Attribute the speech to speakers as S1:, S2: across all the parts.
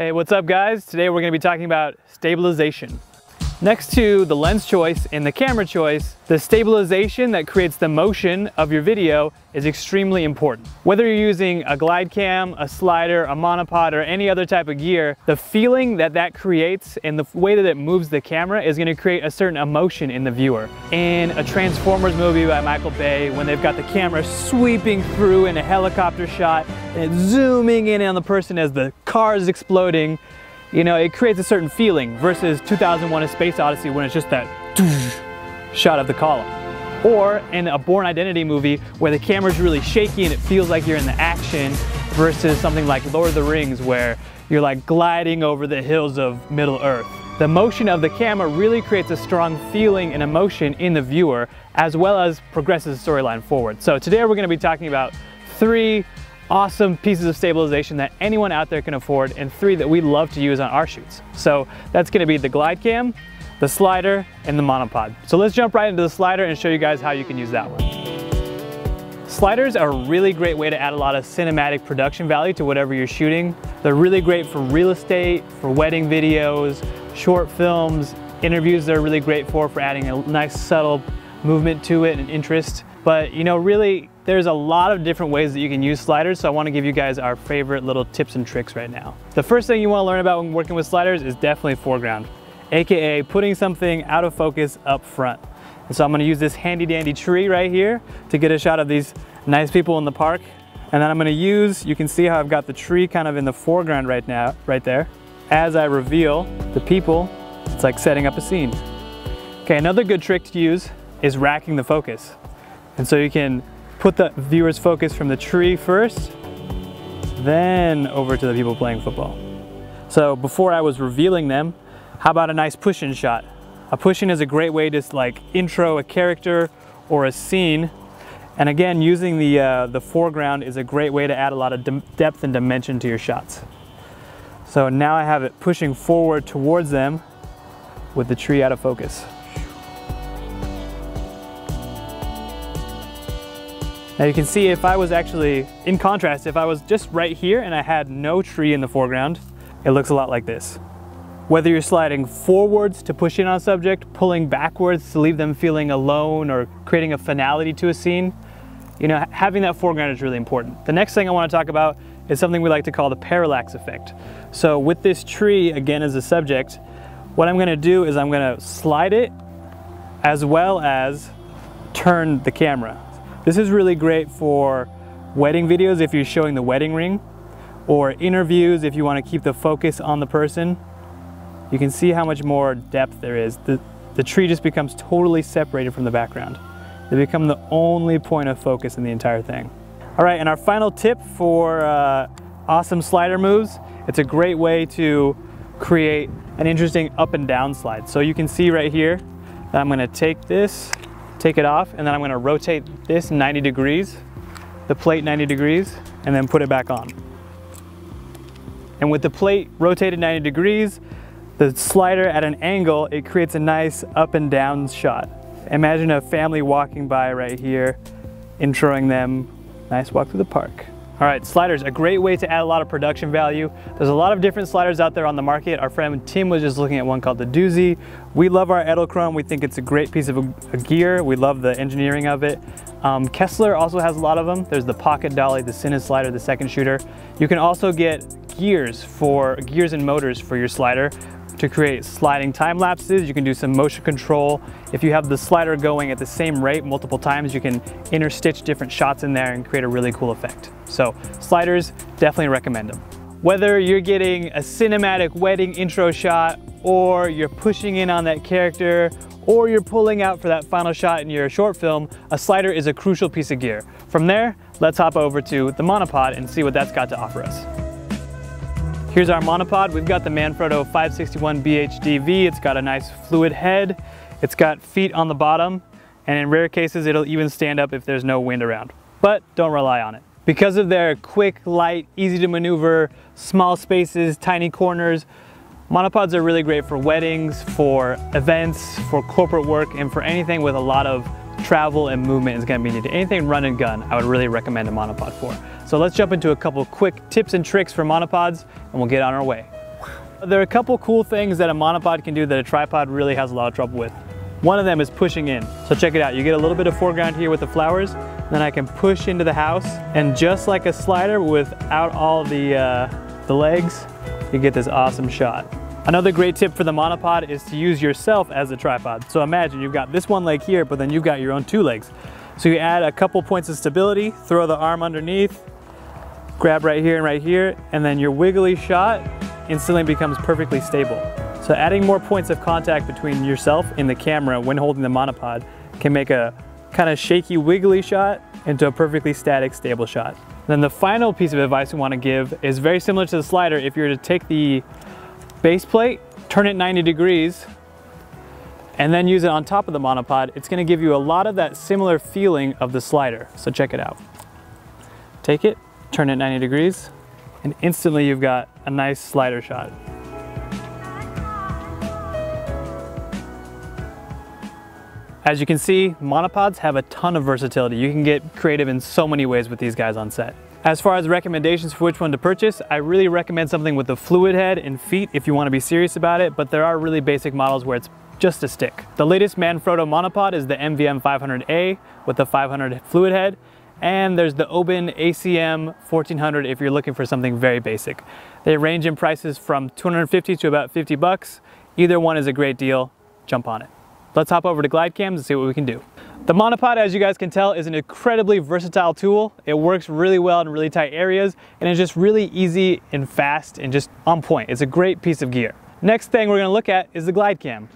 S1: Hey, what's up guys? Today we're gonna be talking about stabilization. Next to the lens choice and the camera choice, the stabilization that creates the motion of your video is extremely important. Whether you're using a glide cam, a slider, a monopod, or any other type of gear, the feeling that that creates and the way that it moves the camera is gonna create a certain emotion in the viewer. In a Transformers movie by Michael Bay, when they've got the camera sweeping through in a helicopter shot and zooming in on the person as the car is exploding, you know, it creates a certain feeling versus 2001 A Space Odyssey when it's just that shot of the column. Or in a Bourne Identity movie where the camera's really shaky and it feels like you're in the action versus something like Lord of the Rings where you're like gliding over the hills of Middle Earth. The motion of the camera really creates a strong feeling and emotion in the viewer as well as progresses the storyline forward. So today we're going to be talking about three awesome pieces of stabilization that anyone out there can afford and three that we love to use on our shoots. So that's gonna be the glide cam, the slider, and the monopod. So let's jump right into the slider and show you guys how you can use that one. Sliders are a really great way to add a lot of cinematic production value to whatever you're shooting. They're really great for real estate, for wedding videos, short films, interviews they're really great for, for adding a nice subtle movement to it and interest. But you know, really, there's a lot of different ways that you can use sliders, so I wanna give you guys our favorite little tips and tricks right now. The first thing you wanna learn about when working with sliders is definitely foreground, AKA putting something out of focus up front. And so I'm gonna use this handy dandy tree right here to get a shot of these nice people in the park. And then I'm gonna use, you can see how I've got the tree kind of in the foreground right now, right there. As I reveal the people, it's like setting up a scene. Okay, another good trick to use is racking the focus. And so you can put the viewer's focus from the tree first, then over to the people playing football. So before I was revealing them, how about a nice push-in shot? A push-in is a great way to like intro a character or a scene. And again, using the, uh, the foreground is a great way to add a lot of depth and dimension to your shots. So now I have it pushing forward towards them with the tree out of focus. Now you can see if I was actually, in contrast, if I was just right here and I had no tree in the foreground, it looks a lot like this. Whether you're sliding forwards to push in on a subject, pulling backwards to leave them feeling alone or creating a finality to a scene, you know, having that foreground is really important. The next thing I want to talk about is something we like to call the parallax effect. So with this tree, again as a subject, what I'm gonna do is I'm gonna slide it as well as turn the camera. This is really great for wedding videos if you're showing the wedding ring or interviews if you want to keep the focus on the person. You can see how much more depth there is. The, the tree just becomes totally separated from the background. They become the only point of focus in the entire thing. All right, and our final tip for uh, awesome slider moves, it's a great way to create an interesting up and down slide. So you can see right here I'm gonna take this take it off, and then I'm gonna rotate this 90 degrees, the plate 90 degrees, and then put it back on. And with the plate rotated 90 degrees, the slider at an angle, it creates a nice up and down shot. Imagine a family walking by right here, introing them, nice walk through the park. All right, sliders, a great way to add a lot of production value. There's a lot of different sliders out there on the market. Our friend Tim was just looking at one called the Doozy. We love our Edelkrone. We think it's a great piece of a, gear. We love the engineering of it. Um, Kessler also has a lot of them. There's the Pocket Dolly, the Cine Slider, the second shooter. You can also get gears for gears and motors for your slider to create sliding time lapses. You can do some motion control. If you have the slider going at the same rate multiple times, you can interstitch different shots in there and create a really cool effect. So sliders, definitely recommend them. Whether you're getting a cinematic wedding intro shot or you're pushing in on that character or you're pulling out for that final shot in your short film, a slider is a crucial piece of gear. From there, let's hop over to the monopod and see what that's got to offer us. Here's our monopod. We've got the Manfrotto 561 BHDV. It's got a nice fluid head. It's got feet on the bottom, and in rare cases, it'll even stand up if there's no wind around. But don't rely on it. Because of their quick, light, easy to maneuver, small spaces, tiny corners, monopods are really great for weddings, for events, for corporate work, and for anything with a lot of travel and movement is gonna be needed. Anything run and gun, I would really recommend a monopod for. So let's jump into a couple quick tips and tricks for monopods and we'll get on our way. There are a couple cool things that a monopod can do that a tripod really has a lot of trouble with. One of them is pushing in. So check it out. You get a little bit of foreground here with the flowers, then I can push into the house, and just like a slider without all the, uh, the legs, you get this awesome shot. Another great tip for the monopod is to use yourself as a tripod. So imagine you've got this one leg here, but then you've got your own two legs. So you add a couple points of stability, throw the arm underneath, grab right here and right here, and then your wiggly shot instantly becomes perfectly stable. So adding more points of contact between yourself and the camera when holding the monopod can make a kind of shaky wiggly shot into a perfectly static stable shot. Then the final piece of advice we want to give is very similar to the slider. If you were to take the base plate, turn it 90 degrees, and then use it on top of the monopod, it's gonna give you a lot of that similar feeling of the slider. So check it out. Take it, turn it 90 degrees, and instantly you've got a nice slider shot. As you can see, monopods have a ton of versatility. You can get creative in so many ways with these guys on set. As far as recommendations for which one to purchase, I really recommend something with a fluid head and feet if you want to be serious about it, but there are really basic models where it's just a stick. The latest Manfrotto monopod is the MVM 500A with the 500 fluid head, and there's the Oben ACM 1400 if you're looking for something very basic. They range in prices from 250 to about 50 bucks. Either one is a great deal, jump on it. Let's hop over to GlideCams and see what we can do. The monopod, as you guys can tell, is an incredibly versatile tool. It works really well in really tight areas and it's just really easy and fast and just on point. It's a great piece of gear. Next thing we're gonna look at is the GlideCam.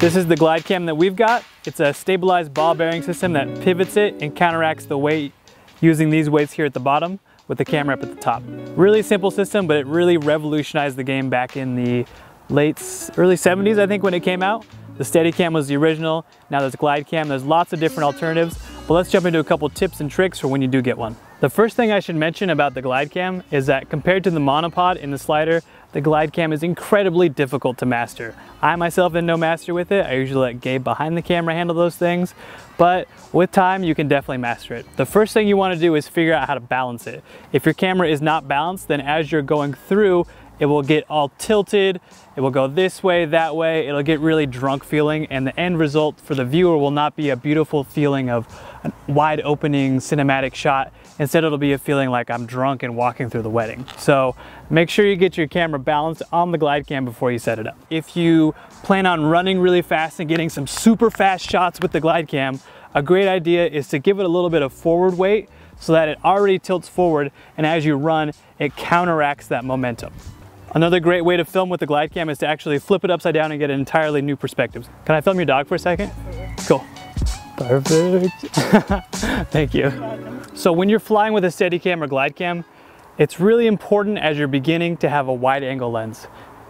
S1: This is the GlideCam that we've got. It's a stabilized ball bearing system that pivots it and counteracts the weight using these weights here at the bottom with the camera up at the top. Really simple system, but it really revolutionized the game back in the late, early 70s, I think, when it came out. The Steadicam was the original. Now there's GlideCam. There's lots of different alternatives, but let's jump into a couple tips and tricks for when you do get one. The first thing I should mention about the GlideCam is that compared to the monopod in the slider, the glide cam is incredibly difficult to master. I myself am no master with it. I usually let Gabe behind the camera handle those things, but with time you can definitely master it. The first thing you want to do is figure out how to balance it. If your camera is not balanced, then as you're going through, it will get all tilted, it will go this way, that way, it'll get really drunk feeling and the end result for the viewer will not be a beautiful feeling of a wide opening cinematic shot. Instead it'll be a feeling like I'm drunk and walking through the wedding. So make sure you get your camera balanced on the glide cam before you set it up. If you plan on running really fast and getting some super fast shots with the glide cam, a great idea is to give it a little bit of forward weight so that it already tilts forward and as you run, it counteracts that momentum. Another great way to film with the glide cam is to actually flip it upside down and get an entirely new perspective. Can I film your dog for a second? Cool. Perfect. Thank you. So when you're flying with a Steadicam or glide cam, it's really important as you're beginning to have a wide angle lens.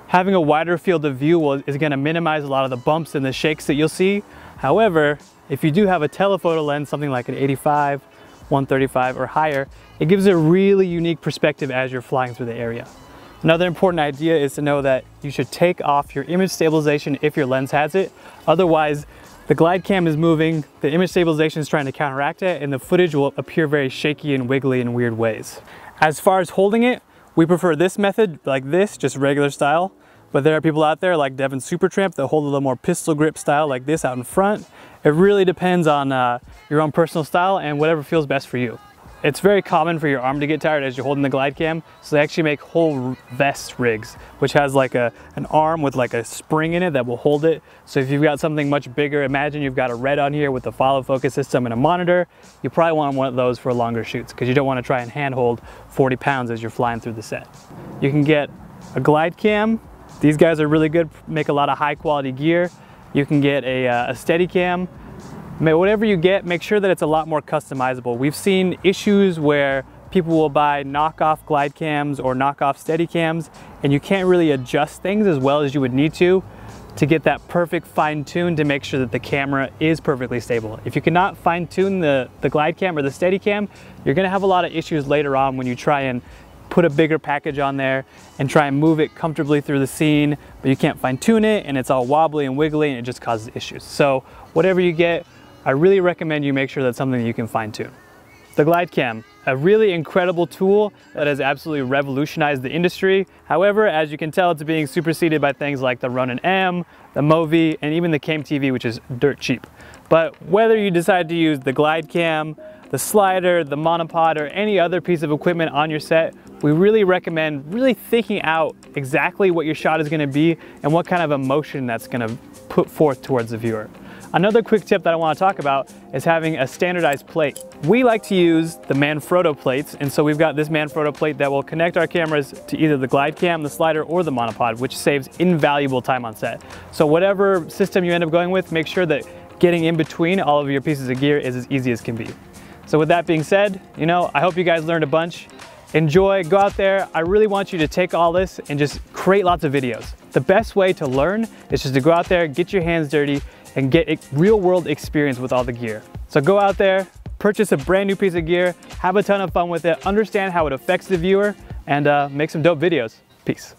S1: Having a wider field of view will, is gonna minimize a lot of the bumps and the shakes that you'll see. However, if you do have a telephoto lens, something like an 85, 135 or higher, it gives a really unique perspective as you're flying through the area. Another important idea is to know that you should take off your image stabilization if your lens has it. Otherwise, the glide cam is moving, the image stabilization is trying to counteract it, and the footage will appear very shaky and wiggly in weird ways. As far as holding it, we prefer this method like this, just regular style. But there are people out there like Devin Supertramp that hold a little more pistol grip style like this out in front. It really depends on uh, your own personal style and whatever feels best for you. It's very common for your arm to get tired as you're holding the glide cam, so they actually make whole vest rigs, which has like a, an arm with like a spring in it that will hold it. So if you've got something much bigger, imagine you've got a red on here with a follow focus system and a monitor, you probably want one of those for longer shoots because you don't want to try and handhold 40 pounds as you're flying through the set. You can get a glide cam. These guys are really good, make a lot of high quality gear. You can get a, uh, a steady cam Whatever you get, make sure that it's a lot more customizable. We've seen issues where people will buy knockoff glide cams or knockoff steady cams and you can't really adjust things as well as you would need to to get that perfect fine tune to make sure that the camera is perfectly stable. If you cannot fine tune the, the glide cam or the steady cam, you're gonna have a lot of issues later on when you try and put a bigger package on there and try and move it comfortably through the scene, but you can't fine tune it and it's all wobbly and wiggly and it just causes issues. So whatever you get, I really recommend you make sure that's something you can fine tune. The GlideCam, a really incredible tool that has absolutely revolutionized the industry. However, as you can tell, it's being superseded by things like the Ronin M, the Movi, and even the Came TV, which is dirt cheap. But whether you decide to use the GlideCam, the slider, the monopod, or any other piece of equipment on your set, we really recommend really thinking out exactly what your shot is gonna be and what kind of emotion that's gonna put forth towards the viewer. Another quick tip that I want to talk about is having a standardized plate. We like to use the Manfrotto plates, and so we've got this Manfrotto plate that will connect our cameras to either the glide cam, the slider, or the monopod, which saves invaluable time on set. So whatever system you end up going with, make sure that getting in between all of your pieces of gear is as easy as can be. So with that being said, you know, I hope you guys learned a bunch. Enjoy, go out there. I really want you to take all this and just create lots of videos. The best way to learn is just to go out there, get your hands dirty, and get real world experience with all the gear. So go out there, purchase a brand new piece of gear, have a ton of fun with it, understand how it affects the viewer, and uh, make some dope videos. Peace.